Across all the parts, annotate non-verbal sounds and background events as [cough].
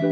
Good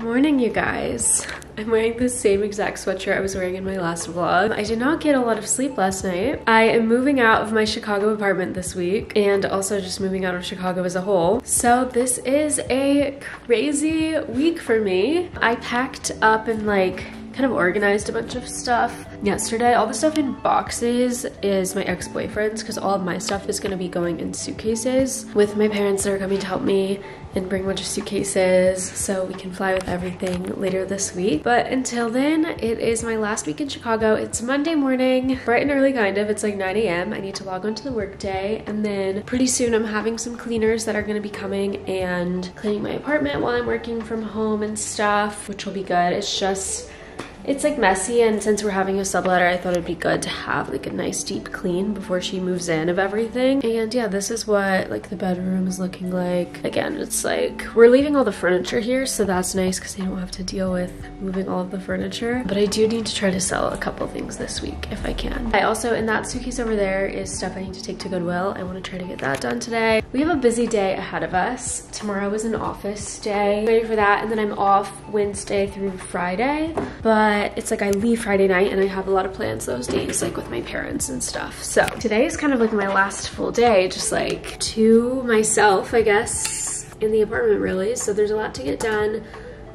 morning, you guys. I'm wearing the same exact sweatshirt I was wearing in my last vlog. I did not get a lot of sleep last night. I am moving out of my Chicago apartment this week and also just moving out of Chicago as a whole. So this is a crazy week for me. I packed up in like kind of organized a bunch of stuff yesterday. All the stuff in boxes is my ex-boyfriend's because all of my stuff is going to be going in suitcases with my parents that are coming to help me and bring a bunch of suitcases so we can fly with everything later this week. But until then, it is my last week in Chicago. It's Monday morning, bright and early kind of. It's like 9 a.m. I need to log on to the workday and then pretty soon I'm having some cleaners that are going to be coming and cleaning my apartment while I'm working from home and stuff, which will be good. It's just it's like messy and since we're having a subletter, I thought it'd be good to have like a nice deep clean before she moves in of everything. And yeah, this is what like the bedroom is looking like. Again, it's like we're leaving all the furniture here, so that's nice because they don't have to deal with moving all of the furniture. But I do need to try to sell a couple things this week if I can. I also, in that suitcase over there is stuff I need to take to Goodwill. I want to try to get that done today. We have a busy day ahead of us. Tomorrow is an office day. Ready for that. And then I'm off Wednesday through Friday. But but it's like I leave Friday night and I have a lot of plans those days, like with my parents and stuff. So today is kind of like my last full day, just like to myself, I guess, in the apartment really. So there's a lot to get done,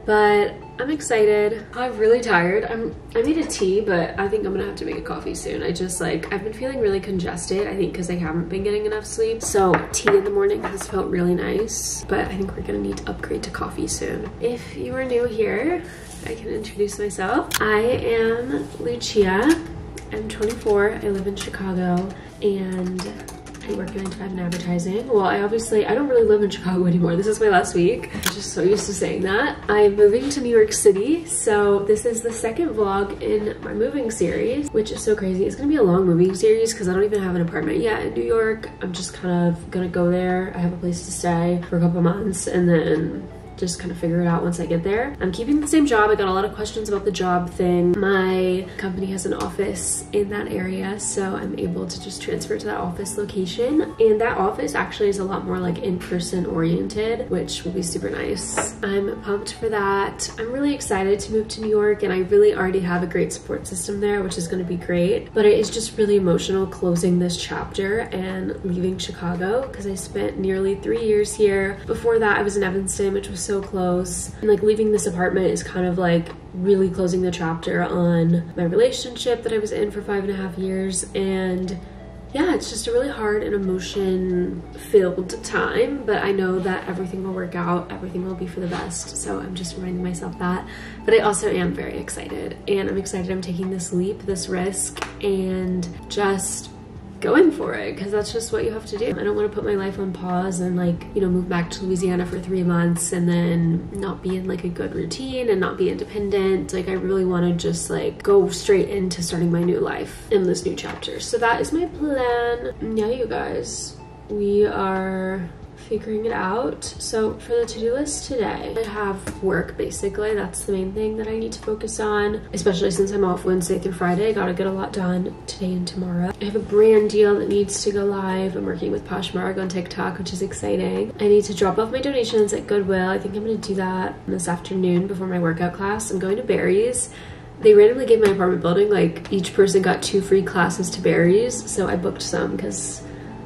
but I'm excited. I'm really tired. I'm, I made a tea, but I think I'm gonna have to make a coffee soon. I just like, I've been feeling really congested, I think because I haven't been getting enough sleep. So tea in the morning has felt really nice, but I think we're gonna need to upgrade to coffee soon. If you are new here, I can introduce myself. I am Lucia. I'm 24. I live in Chicago and I work 9 to 5 in advertising. Well, I obviously, I don't really live in Chicago anymore. This is my last week. I'm just so used to saying that. I'm moving to New York City. So this is the second vlog in my moving series, which is so crazy. It's gonna be a long moving series because I don't even have an apartment yet in New York. I'm just kind of gonna go there. I have a place to stay for a couple months and then just kind of figure it out once I get there. I'm keeping the same job. I got a lot of questions about the job thing. My company has an office in that area, so I'm able to just transfer to that office location. And that office actually is a lot more like in-person oriented, which will be super nice. I'm pumped for that. I'm really excited to move to New York and I really already have a great support system there, which is gonna be great. But it is just really emotional closing this chapter and leaving Chicago because I spent nearly three years here. Before that, I was in Evanston, which was so close. And like leaving this apartment is kind of like really closing the chapter on my relationship that I was in for five and a half years. And yeah, it's just a really hard and emotion filled time, but I know that everything will work out, everything will be for the best. So I'm just reminding myself that. But I also am very excited and I'm excited I'm taking this leap, this risk, and just going for it because that's just what you have to do. I don't want to put my life on pause and like, you know, move back to Louisiana for three months and then not be in like a good routine and not be independent. Like I really want to just like go straight into starting my new life in this new chapter. So that is my plan. Yeah, you guys, we are figuring it out. So for the to-do list today, I have work basically. That's the main thing that I need to focus on, especially since I'm off Wednesday through Friday. I gotta get a lot done today and tomorrow. I have a brand deal that needs to go live. I'm working with Poshmark on TikTok, which is exciting. I need to drop off my donations at Goodwill. I think I'm gonna do that this afternoon before my workout class. I'm going to Barry's they randomly gave my apartment building like each person got two free classes to Barry's so I booked some because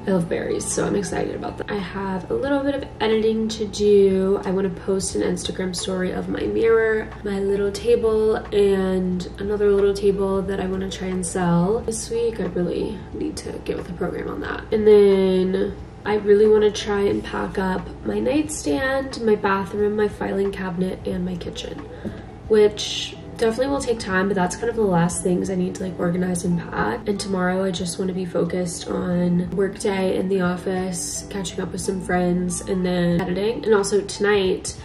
I love Barry's, so I'm excited about that. I have a little bit of editing to do. I want to post an Instagram story of my mirror, my little table, and another little table that I want to try and sell. This week, I really need to get with the program on that. And then I really want to try and pack up my nightstand, my bathroom, my filing cabinet, and my kitchen, which definitely will take time, but that's kind of the last things I need to like organize and pack. And tomorrow I just want to be focused on work day in the office, catching up with some friends, and then editing. And also tonight,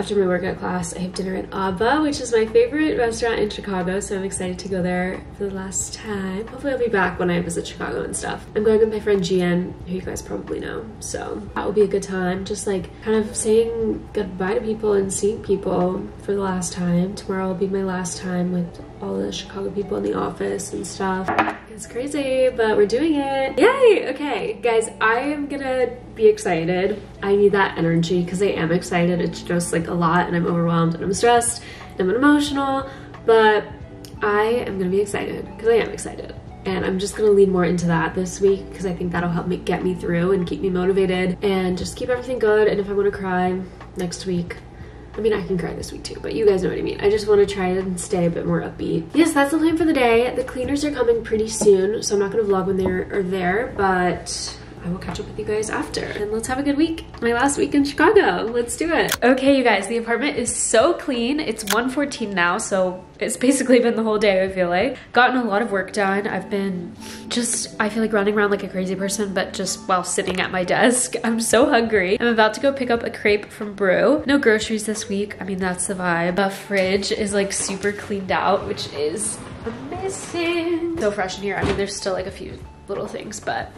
after my workout class, I have dinner at Aba, which is my favorite restaurant in Chicago. So I'm excited to go there for the last time. Hopefully I'll be back when I visit Chicago and stuff. I'm going with my friend Gian, who you guys probably know. So that will be a good time. Just like kind of saying goodbye to people and seeing people for the last time. Tomorrow will be my last time with all the Chicago people in the office and stuff. It's crazy, but we're doing it. Yay! Okay, guys, I am gonna be excited. I need that energy because I am excited. It's just like a lot and I'm overwhelmed and I'm stressed and I'm emotional, but I am gonna be excited because I am excited. And I'm just gonna lean more into that this week because I think that'll help me get me through and keep me motivated and just keep everything good. And if I wanna cry next week, I mean, I can cry this week too, but you guys know what I mean. I just want to try and stay a bit more upbeat. Yes, that's the plan for the day. The cleaners are coming pretty soon, so I'm not going to vlog when they are there, but I will catch up with you guys after. And let's have a good week. My last week in Chicago. Let's do it. Okay, you guys, the apartment is so clean. It's 1.14 now, so it's basically been the whole day, I feel like. Gotten a lot of work done. I've been just, I feel like running around like a crazy person, but just while sitting at my desk. [laughs] I'm so hungry. I'm about to go pick up a crepe from Brew. No groceries this week. I mean, that's the vibe. The fridge is like super cleaned out, which is amazing. So fresh in here. I mean, there's still like a few little things, but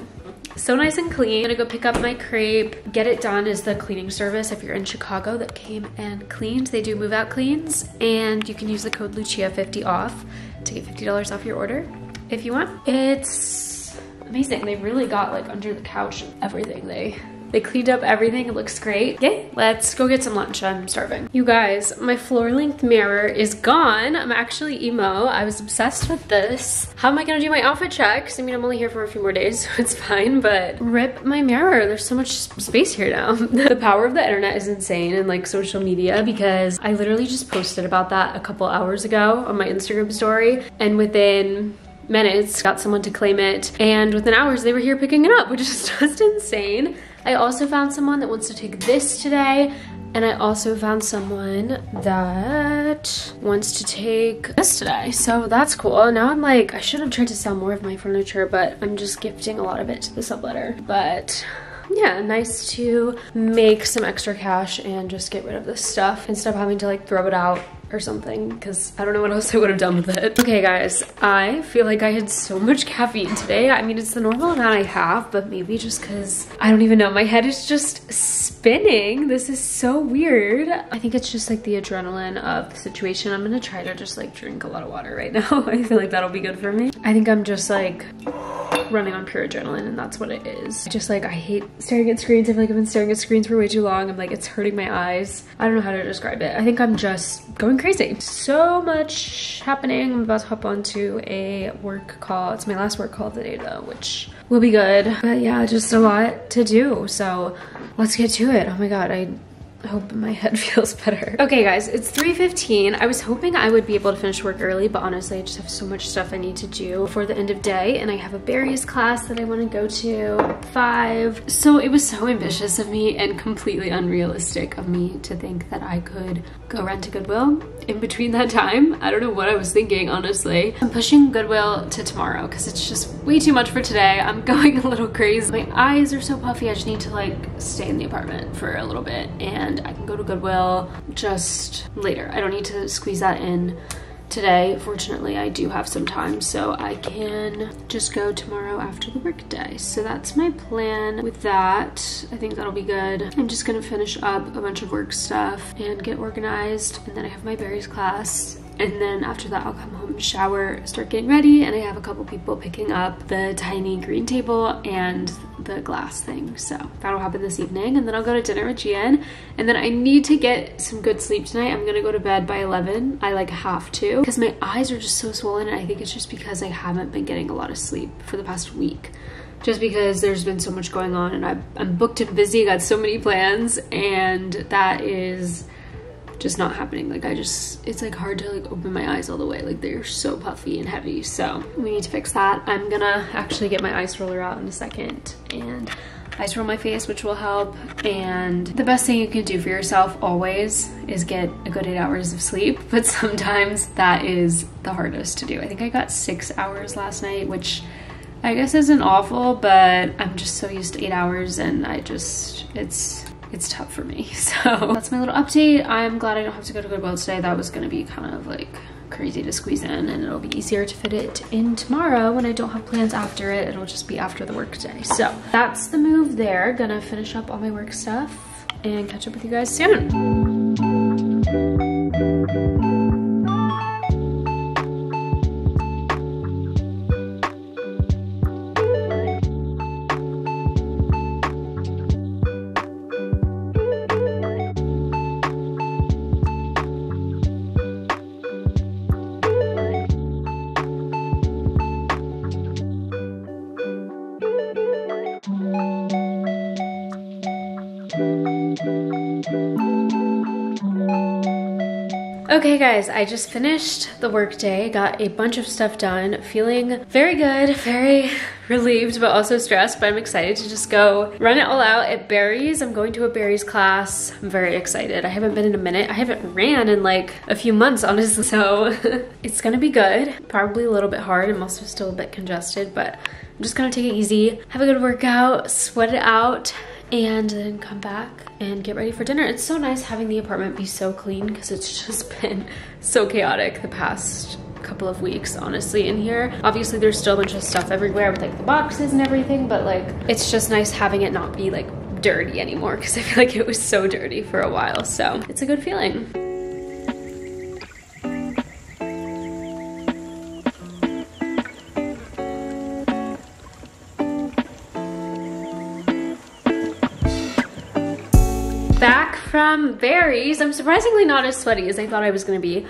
so nice and clean. I'm gonna go pick up my crepe. Get It Done is the cleaning service if you're in Chicago that came and cleaned. They do move out cleans and you can use the code Lucia50 off to get $50 off your order if you want. It's amazing. They really got like under the couch and everything. They they cleaned up everything. It looks great. Yay, let's go get some lunch. I'm starving. You guys, my floor length mirror is gone. I'm actually emo. I was obsessed with this. How am I gonna do my outfit checks? I mean, I'm only here for a few more days, [laughs] so it's fine, but rip my mirror. There's so much space here now. [laughs] the power of the internet is insane and like social media because I literally just posted about that a couple hours ago on my Instagram story and within minutes got someone to claim it and within hours they were here picking it up which is [laughs] just insane I also found someone that wants to take this today and I also found someone that wants to take this today. So that's cool. Now I'm like, I should have tried to sell more of my furniture, but I'm just gifting a lot of it to the subletter. But yeah, nice to make some extra cash and just get rid of this stuff instead of having to like throw it out or something because I don't know what else I would have done with it. Okay guys, I feel like I had so much caffeine today. I mean, it's the normal amount I have, but maybe just because I don't even know. My head is just spinning. This is so weird. I think it's just like the adrenaline of the situation. I'm gonna try to just like drink a lot of water right [laughs] now. I feel like that'll be good for me. I think I'm just like running on pure adrenaline and that's what it is. Just like, I hate staring at screens. I feel like I've been staring at screens for way too long. I'm like, it's hurting my eyes. I don't know how to describe it. I think I'm just going crazy. So much happening. I'm about to hop onto a work call. It's my last work call of the day though, which will be good. But yeah, just a lot to do. So let's get to it. Oh my God, I I hope my head [laughs] feels better. Okay guys, it's 3.15. I was hoping I would be able to finish work early, but honestly I just have so much stuff I need to do before the end of day and I have a Barry's class that I wanna go to five. So it was so ambitious of me and completely unrealistic of me to think that I could go run to Goodwill in between that time. I don't know what I was thinking, honestly. I'm pushing Goodwill to tomorrow because it's just way too much for today. I'm [laughs] going a little crazy. My eyes are so puffy, I just need to like stay in the apartment for a little bit and and I can go to Goodwill just later. I don't need to squeeze that in today. Fortunately, I do have some time, so I can just go tomorrow after the workday. So that's my plan with that. I think that'll be good. I'm just gonna finish up a bunch of work stuff and get organized, and then I have my Barry's class and then after that I'll come home shower start getting ready and I have a couple people picking up the tiny green table and the glass thing. So that'll happen this evening and then I'll go to dinner with Gian and then I need to get some good sleep tonight. I'm gonna go to bed by 11 I like have to because my eyes are just so swollen and I think it's just because I haven't been getting a lot of sleep for the past week. Just because there's been so much going on and I, I'm booked and busy got so many plans and that is just not happening. Like I just, it's like hard to like open my eyes all the way. Like they're so puffy and heavy. So we need to fix that. I'm gonna actually get my ice roller out in a second and ice roll my face, which will help. And the best thing you can do for yourself always is get a good eight hours of sleep. [laughs] But sometimes that is the hardest to do. I think I got six hours last night, which I guess isn't awful, but I'm just so used to eight hours and I just, it's it's tough for me. [laughs] So that's my little update. I'm glad I don't have to go to Goodwill today. That was gonna be kind of like crazy to squeeze in and it'll be easier to fit it in tomorrow when I don't have plans after it. It'll just be after the work day. So that's the move there. Gonna finish up all my work stuff and catch up with you guys soon. Guys, I just finished the workday, got a bunch of stuff done, feeling very good, [laughs] very relieved, but also stressed, but I'm excited to just go run it all out at Barry's. I'm going to a Barry's class. I'm very excited. I haven't been in a minute. I haven't ran in like a few months, [laughs] honestly, so [laughs] it's gonna be good. Probably a little bit hard. I'm also still a bit congested, but I'm just gonna take it easy, have a good workout, sweat it out, and then come back and get ready for dinner. It's so nice having the apartment be so clean because it's [laughs] just been so chaotic the past couple of weeks honestly in here obviously there's still a bunch of stuff everywhere with like the boxes and everything but like it's just nice having it not be like dirty anymore because I feel like it was so dirty for a while so it's a good feeling from Barry's. I'm surprisingly not as sweaty as I thought I was gonna be.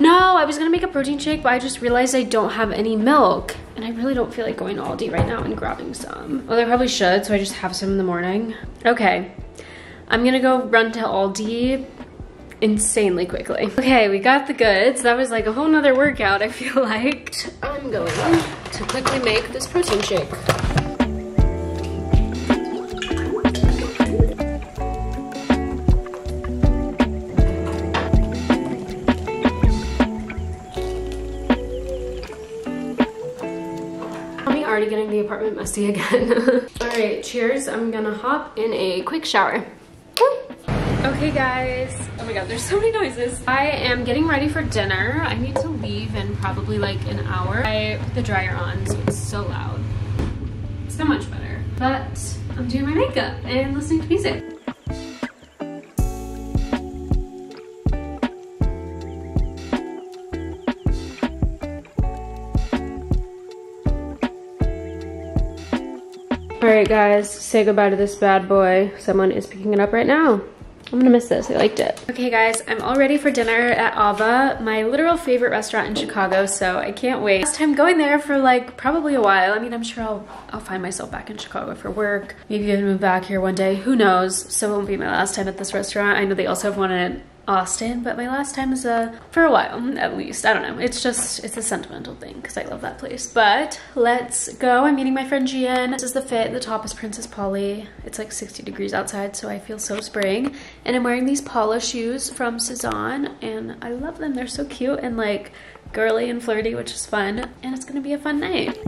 No, I was gonna make a protein shake, but I just realized I don't have any milk. And I really don't feel like going to Aldi right now and grabbing some. Well, I probably should, so I just have some in the morning. Okay, I'm gonna go run to Aldi insanely quickly. Okay, we got the goods. That was like a whole nother workout, I feel [laughs] like. I'm going to quickly make this protein shake. Apartment messy again. [laughs] All right, cheers. I'm gonna hop in a quick shower. Okay guys, oh my god, there's so many noises. I am getting ready for dinner. I need to leave in probably like an hour. I put the dryer on so it's so loud. So much better. But I'm doing my makeup and listening to music. All right, guys, say goodbye to this bad boy. Someone is picking it up right now. I'm gonna miss this, I liked it. Okay guys, I'm all ready for dinner at Aba, my literal favorite restaurant in Chicago, so I can't wait. Last time going there for like probably a while. I mean, I'm sure I'll, I'll find myself back in Chicago for work. Maybe even move back here one day, who knows? So it won't be my last time at this restaurant. I know they also have one in Austin, but my last time is uh, for a while at least. I don't know. It's just, it's a sentimental thing because I love that place. But let's go. I'm meeting my friend Gian. This is the fit. The top is Princess Polly. It's like 60 degrees outside, so I feel so spring. And I'm wearing these Paula shoes from Sézane, and I love them. They're so cute and like girly and flirty, which is fun. And it's gonna be a fun night.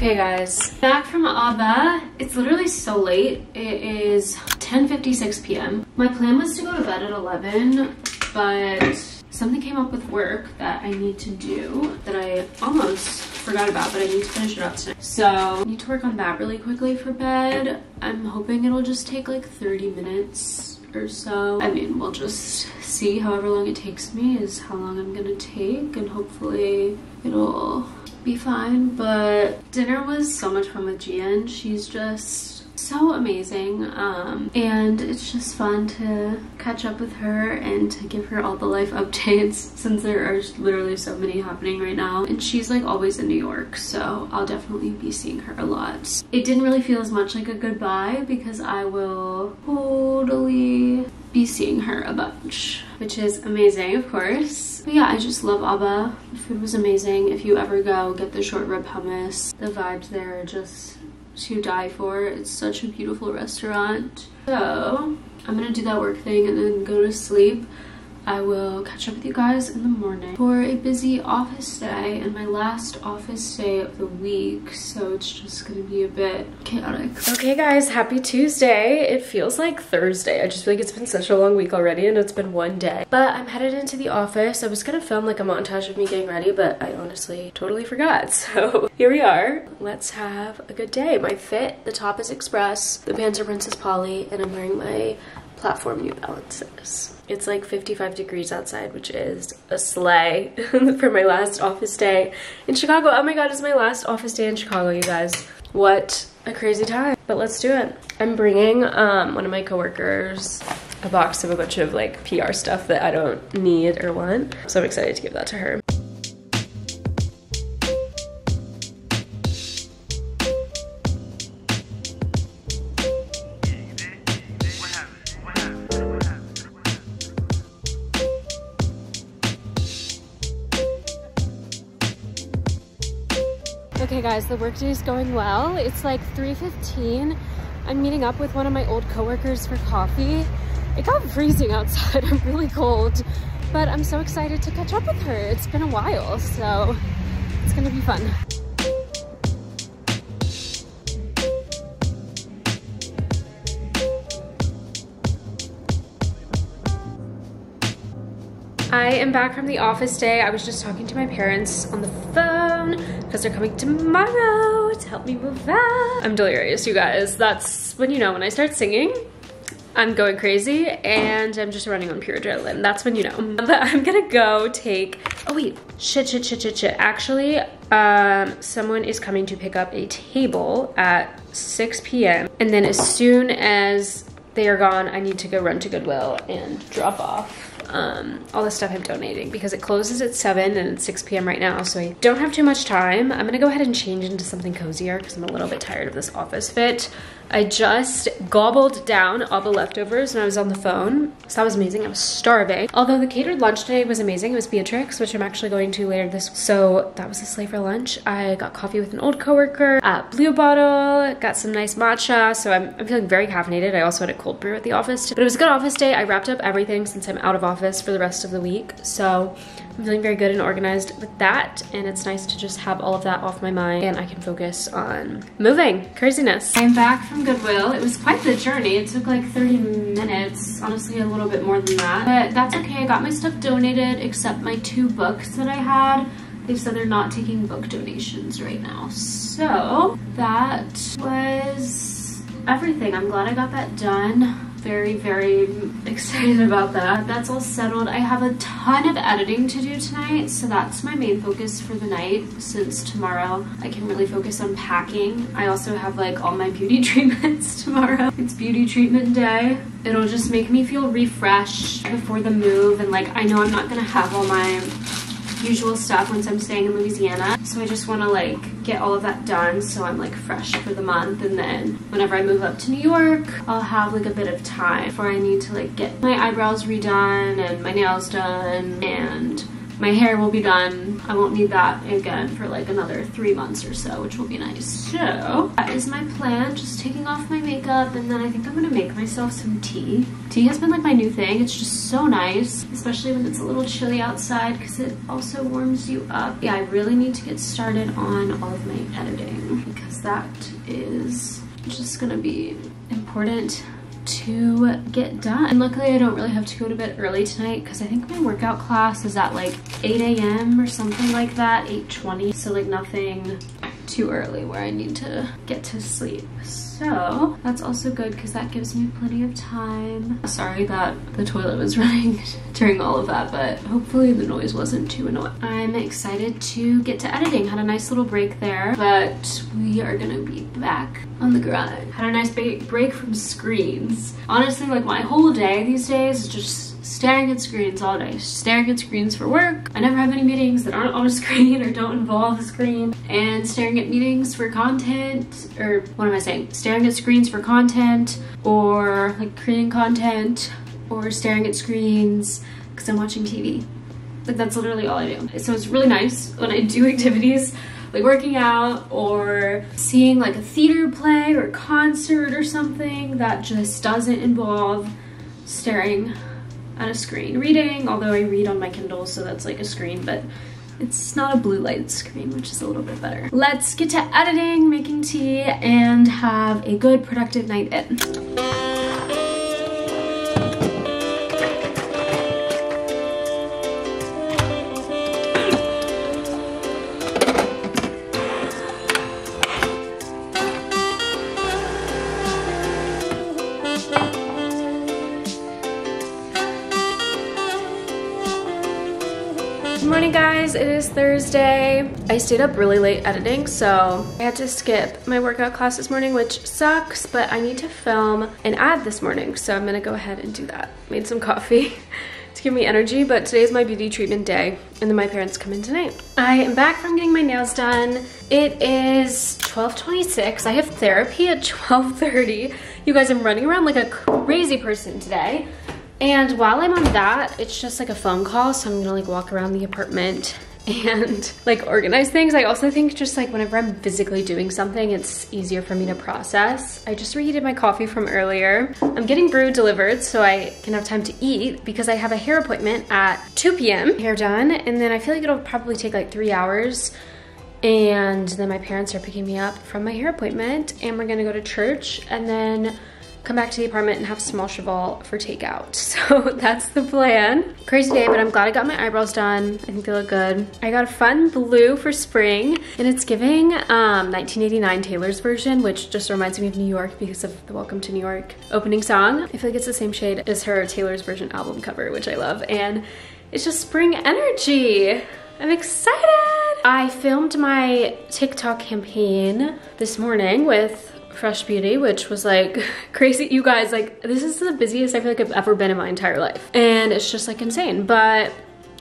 Okay guys, back from Aba. It's literally so late. It is 10.56 p.m. My plan was to go to bed at 11, but something came up with work that I need to do that I almost forgot about, but I need to finish it up tonight. So I need to work on that really quickly for bed. I'm hoping it'll just take like 30 minutes or so. I mean, we'll just see however long it takes me is how long I'm gonna take and hopefully it'll be fine. But dinner was so much fun with Gian. She's just so amazing um, and it's just fun to catch up with her and to give her all the life [laughs] updates since there are literally so many happening right now and she's like always in New York so I'll definitely be seeing her a lot. It didn't really feel as much like a goodbye because I will totally be seeing her a bunch which is amazing of course but yeah I just love Aba. the food was amazing if you ever go get the short rib hummus the vibes there are just to die for. It's such a beautiful restaurant. So I'm gonna do that work thing and then go to sleep. I will catch up with you guys in the morning for a busy office day and my last office day of the week. So it's just gonna be a bit chaotic. Okay guys, happy Tuesday. It feels like Thursday. I just feel like it's been such a long week already and it's been one day. But I'm headed into the office. I was gonna film like a montage of me getting ready, but I honestly totally forgot. [laughs] So here we are. Let's have a good day. My fit, the top is Express, the pants are Princess Polly, and I'm wearing my platform New Balances. It's like 55 degrees outside, which is a slay [laughs] for my last office day in Chicago. Oh my god, it's my last office day in Chicago, you guys. What a crazy time, but let's do it. I'm bringing um, one of my coworkers a box of a bunch of like PR stuff that I don't need or want. So I'm excited to give that to her. Guys, the workday is going well. It's like 3.15. I'm meeting up with one of my old coworkers for coffee. It got freezing outside, [laughs] I'm really cold, but I'm so excited to catch up with her. It's been a while, so it's gonna be fun. I am back from the office day. I was just talking to my parents on the phone because they're coming tomorrow to help me move out. I'm delirious, you guys. That's when you know when I start singing, I'm going crazy and I'm just running on pure adrenaline. That's when you know. [laughs] But I'm gonna go take, oh wait, shit, shit, shit, shit, shit. Actually, um, someone is coming to pick up a table at 6 p.m. And then as soon as they are gone, I need to go run to Goodwill and drop off um, all the stuff I'm donating because it closes at 7 and it's 6 p.m. right now, so I don't have too much time. I'm gonna go ahead and change into something cozier because I'm a little bit tired of this office fit. I just gobbled down all the leftovers when I was on the phone. So that was amazing. I was starving. Although the catered lunch today was amazing. It was Beatrix, which I'm actually going to later this. So that was the slay for lunch. I got coffee with an old coworker at Blue Bottle. Got some nice matcha. So I'm, I'm feeling very caffeinated. I also had a cold brew at the office. But it was a good office day. I wrapped up everything since I'm out of office for the rest of the week. So I'm feeling very good and organized with that and it's nice to just have all of that off my mind and I can focus on moving. Craziness. I'm back from Goodwill. It was quite the journey. It took like 30 minutes, honestly a little bit more than that. But that's okay. I got my stuff donated except my two books that I had. They said they're not taking book donations right now. So that was everything. I'm glad I got that done very, very excited about that. That's all settled. I have a ton of editing to do tonight, so that's my main focus for the night since tomorrow I can really focus on packing. I also have like all my beauty [laughs] treatments tomorrow. It's beauty treatment day. It'll just make me feel refreshed before the move and like I know I'm not gonna have all my usual stuff once I'm staying in Louisiana. So I just want to like get all of that done so I'm like fresh for the month and then whenever I move up to New York, I'll have like a bit of time before I need to like get my eyebrows redone and my nails done and my hair will be done. I won't need that again for like another three months or so, which will be nice. So that is my plan, just taking off my makeup and then I think I'm gonna make myself some tea. Tea has been like my new thing. It's just so nice, especially when it's a little chilly outside because it also warms you up. Yeah, I really need to get started on all of my editing because that is just gonna be important to get done. And luckily I don't really have to go to bed early tonight because I think my workout class is at like 8 a.m. or something like that, 8.20. So like nothing too early where I need to get to sleep. So that's also good because that gives me plenty of time. Sorry that the toilet was [laughs] running during all of that, but hopefully the noise wasn't too annoying. I'm excited to get to editing. Had a nice little break there, but we are gonna be back on the grind. Had a nice break from screens. Honestly, like my whole day these days is just staring at screens all day, staring at screens for work. I never have any meetings that aren't on a [laughs] screen or don't involve a screen, and staring at meetings for content, or what am I saying? Staring at screens for content, or like creating content, or staring at screens because I'm watching TV. Like that's literally all I do. So it's really nice when I [laughs] do activities like working out or seeing like a theater play or concert or something that just doesn't involve staring on a screen. Reading, although I read on my Kindle, so that's like a screen, but it's not a blue light screen, which is a little bit better. Let's get to editing, making tea, and have a good productive night in. Thursday. I stayed up really late editing, so I had to skip my workout class this morning, which sucks, but I need to film an ad this morning, so I'm gonna go ahead and do that. Made some [laughs] coffee to give me energy, but today's my beauty treatment day, and then my parents come in tonight. I am back from getting my nails done. It is 12.26. I have therapy at [laughs] 12.30. You guys, I'm running around like a crazy person today. And while I'm on that, it's just like a phone call. So I'm gonna like walk around the apartment and like organize things. I also think just like whenever I'm physically doing something, it's easier for me to process. I just reheated my coffee from earlier. I'm getting brew delivered so I can have time to eat because I have a hair appointment at 2 p.m. Hair done. And then I feel like it'll probably take like three hours. And then my parents are picking me up from my hair appointment and we're gonna go to church and then come back to the apartment and have Small Cheval for takeout. [laughs] So that's the plan. Crazy day, but I'm glad I got my eyebrows done. I think they look good. I got a fun blue for spring and it's giving um, 1989 Taylor's version, which just reminds me of New York because of the Welcome to New York opening song. I feel like it's the same shade as her Taylor's version album cover, which I love. And it's just spring energy. I'm excited. I filmed my TikTok campaign this morning with Fresh Beauty, which was like [laughs] crazy. You guys, like this is the busiest I feel like I've ever been in my entire life. And it's just like insane, but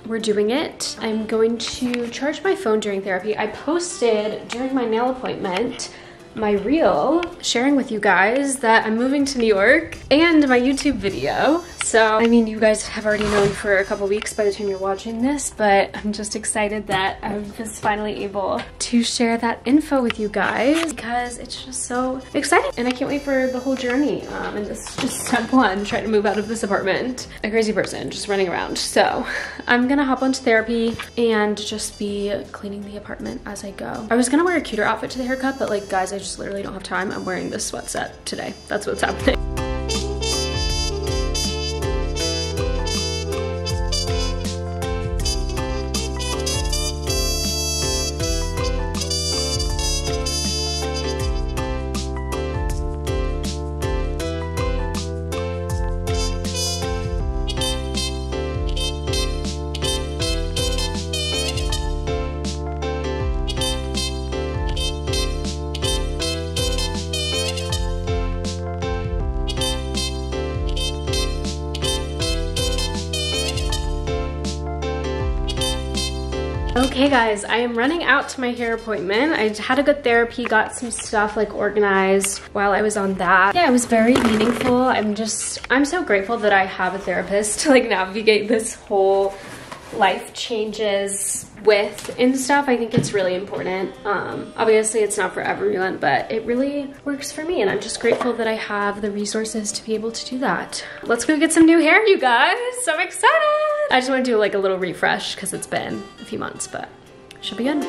we're doing it. I'm going to charge my phone during therapy. I posted during my nail appointment my reel sharing with you guys that I'm moving to New York and my YouTube video. So, I mean, you guys have already known for a couple weeks by the time you're watching this, but I'm just excited that I was finally able to share that info with you guys because it's just so exciting. And I can't wait for the whole journey. Um, and this is just [laughs] step one, trying to move out of this apartment. A crazy person just running around. So I'm gonna hop onto therapy and just be cleaning the apartment as I go. I was gonna wear a cuter outfit to the haircut, but like guys, I just literally don't have time. I'm wearing this sweat set today. That's what's happening. Am running out to my hair appointment. I had a good therapy, got some stuff like organized while I was on that. Yeah, it was very meaningful. I'm just, I'm so grateful that I have a therapist to like navigate this whole life changes with and stuff. I think it's really important. Um, obviously it's not for everyone, but it really works for me. And I'm just grateful that I have the resources to be able to do that. Let's go get some new hair, you guys. So excited. I just want to do like a little refresh because it's been a few months, but should be good.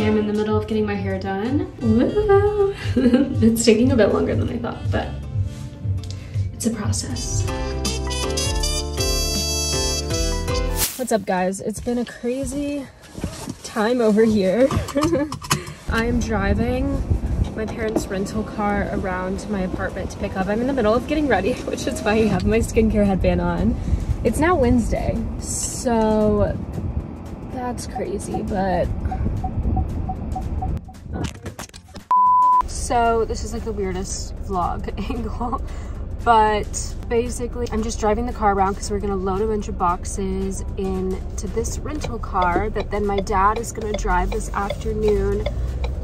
I'm in the middle of getting my hair done. [laughs] it's taking a bit longer than I thought, but it's a process. What's up guys? It's been a crazy time over here. [laughs] I am driving my parents' rental car around my apartment to pick up. I'm in the middle of getting ready, [laughs] which is why I have my skincare headband on. It's now Wednesday, so that's crazy, but... So this is like the weirdest vlog [laughs] angle, but basically I'm just driving the car around because we're gonna load a bunch of boxes into this rental car that then my dad is gonna drive this afternoon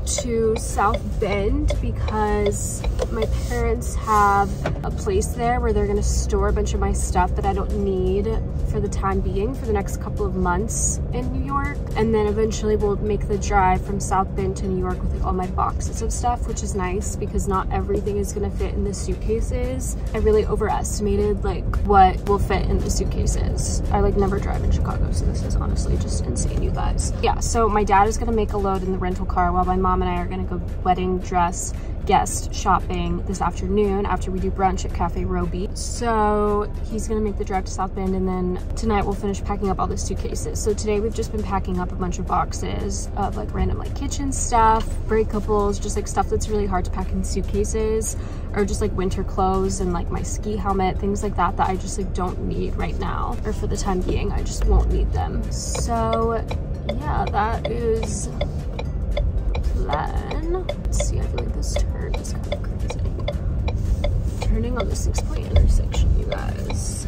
to South Bend because my parents have a place there where they're gonna store a bunch of my stuff that I don't need for the time being for the next couple of months in New York. And then eventually we'll make the drive from South Bend to New York with like all my boxes of stuff, which is nice because not everything is gonna fit in the suitcases. I really overestimated like what will fit in the suitcases. I like never drive in Chicago, so this is honestly just insane, you guys. Yeah, so my dad is gonna make a load in the rental car while my mom and I are gonna go wedding dress guest shopping this afternoon after we do brunch at Cafe Robey. So he's gonna make the drive to South Bend and then tonight we'll finish packing up all the suitcases. So today we've just been packing up a bunch of boxes of like random like kitchen stuff, breakables, just like stuff that's really hard to pack in suitcases or just like winter clothes and like my ski helmet, things like that that I just like don't need right now or for the time being, I just won't need them. So yeah, that is plan. Let's see, I feel like this turn is kind of crazy. Turning on the six point intersection, you guys.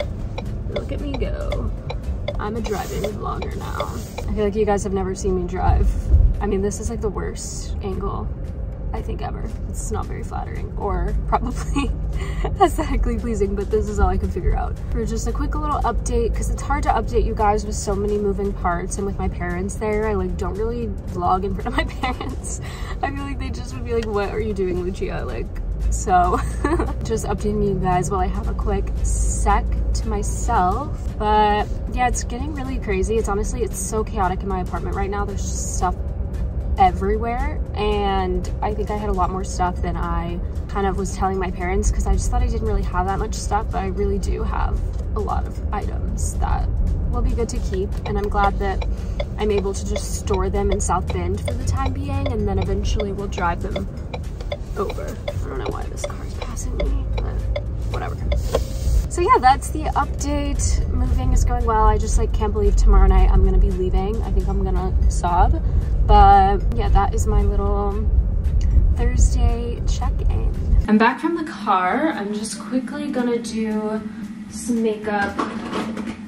Look at me go. I'm a driving vlogger now. I feel like you guys have never seen me drive. I mean, this is like the worst angle I think ever. It's not very flattering or probably [laughs] aesthetically pleasing, but this is all I could figure out. For just a quick little update, because it's hard to update you guys with so many moving parts and with my parents there, I like don't really vlog in front of my [laughs] parents. I feel like they just would be like, what are you doing, Lucia? Like, so [laughs] just updating you guys while I have a quick sec to myself. But yeah, it's getting really crazy. It's honestly, it's so chaotic in my apartment right now. There's stuff everywhere and I think I had a lot more stuff than I kind of was telling my parents because I just thought I didn't really have that much stuff but I really do have a lot of items that will be good to keep and I'm glad that I'm able to just store them in South Bend for the time being and then eventually we'll drive them over. I don't know why this car is passing me but whatever. So yeah, that's the update. Moving is going well. I just like can't believe tomorrow night I'm gonna be leaving. I think I'm gonna sob. But yeah, that is my little Thursday check-in. I'm back from the car. I'm just quickly gonna do some makeup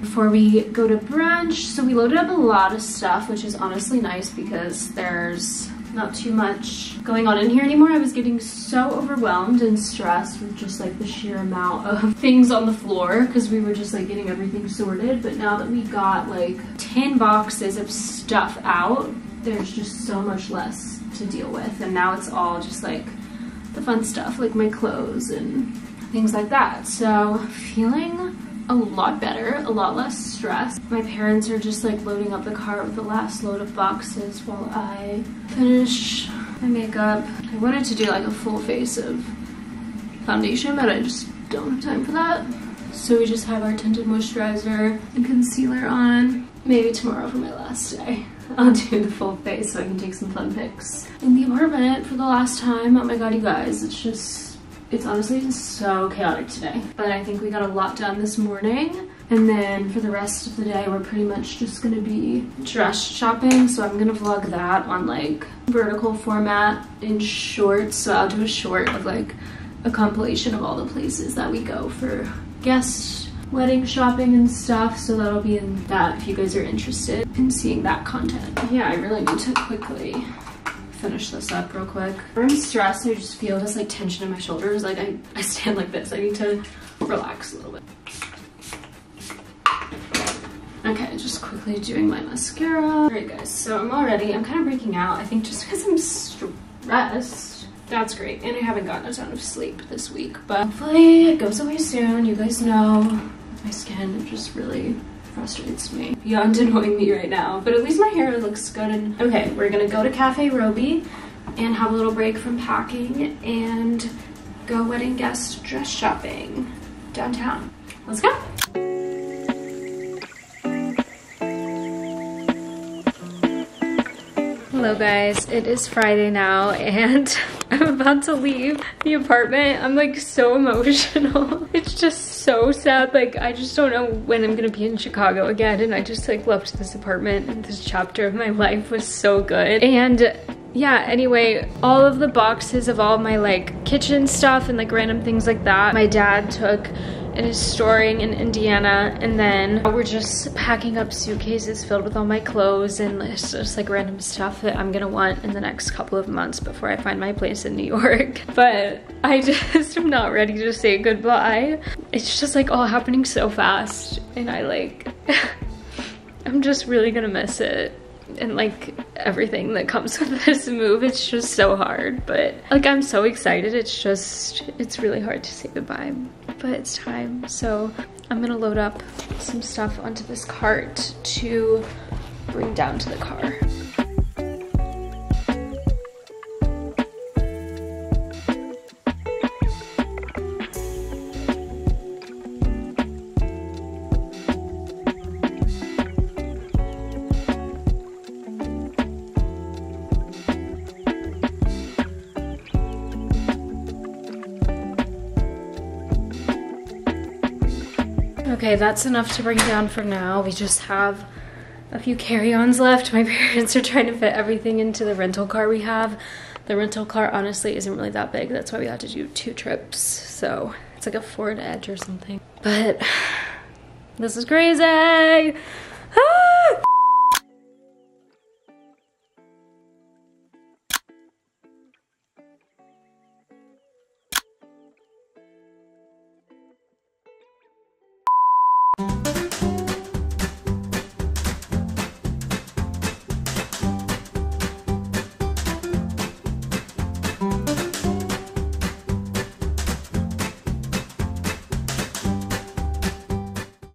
before we go to brunch. So we loaded up a lot of stuff, which is honestly nice because there's not too much going on in here anymore. I was getting so overwhelmed and stressed with just like the sheer amount of [laughs] things on the floor because we were just like getting everything sorted. But now that we got like 10 boxes of stuff out, there's just so much less to deal with. And now it's all just like the fun stuff, like my clothes and things like that. So feeling a lot better, a lot less stress. My parents are just like loading up the car with the last load of boxes while I finish my makeup. I wanted to do like a full face of foundation, but I just don't have time for that. So we just have our tinted moisturizer and concealer on. Maybe tomorrow for my last day. [laughs] I'll do the full face so I can take some fun pics in the apartment for the last time. Oh my god, you guys, it's just, it's honestly just so chaotic today. But I think we got a lot done this morning. And then for the rest of the day, we're pretty much just gonna be dress shopping. So I'm gonna vlog that on like vertical format in shorts. So I'll do a short of like a compilation of all the places that we go for guest wedding shopping and stuff so that'll be in that if you guys are interested in seeing that content yeah i really need to quickly finish this up real quick. I'm stressed i just feel this like tension in my shoulders. Like i, I stand like this. I need to relax a little bit. Okay just quickly doing my mascara. All right guys so i'm all ready. I'm kind of breaking out i think just because i'm stressed. That's great. And i haven't gotten a ton of sleep this week but hopefully it goes away soon. You guys know my skin just really frustrates me beyond annoying me right now. But at least my hair looks good. And okay, we're gonna go to Cafe Robey and have a little break from packing and go wedding guest dress shopping downtown. Let's go. Hello guys, it is Friday now and [laughs] [laughs] I'm about to leave the apartment. I'm like so emotional. [laughs] It's just so sad. Like I just don't know when I'm gonna be in Chicago again and I just like loved this apartment this chapter of my [laughs] life was so good. And yeah, anyway, all of the boxes of all my like kitchen stuff and like random things like that, my dad took is storing in Indiana and then we're just packing up suitcases filled with all my clothes and just like random stuff that I'm gonna want in the next couple of months before I find my place in New York. [laughs] But I [laughs] just am not ready to say goodbye. It's just like all happening so fast and I like, [laughs] I'm just really gonna miss it and like everything that comes [laughs] with this move. It's just so hard, but like I'm so excited. It's just, it's really hard to say goodbye, but it's time. So I'm gonna load up some stuff onto this cart to bring down to the car. Okay, that's enough to bring down for now. We just have a few carry-ons left. My [laughs] parents are trying to fit everything into the rental car we have. The rental car honestly isn't really that big. That's why we had to do two trips. So it's like a Ford Edge or something. But [sighs] this is crazy. Ah!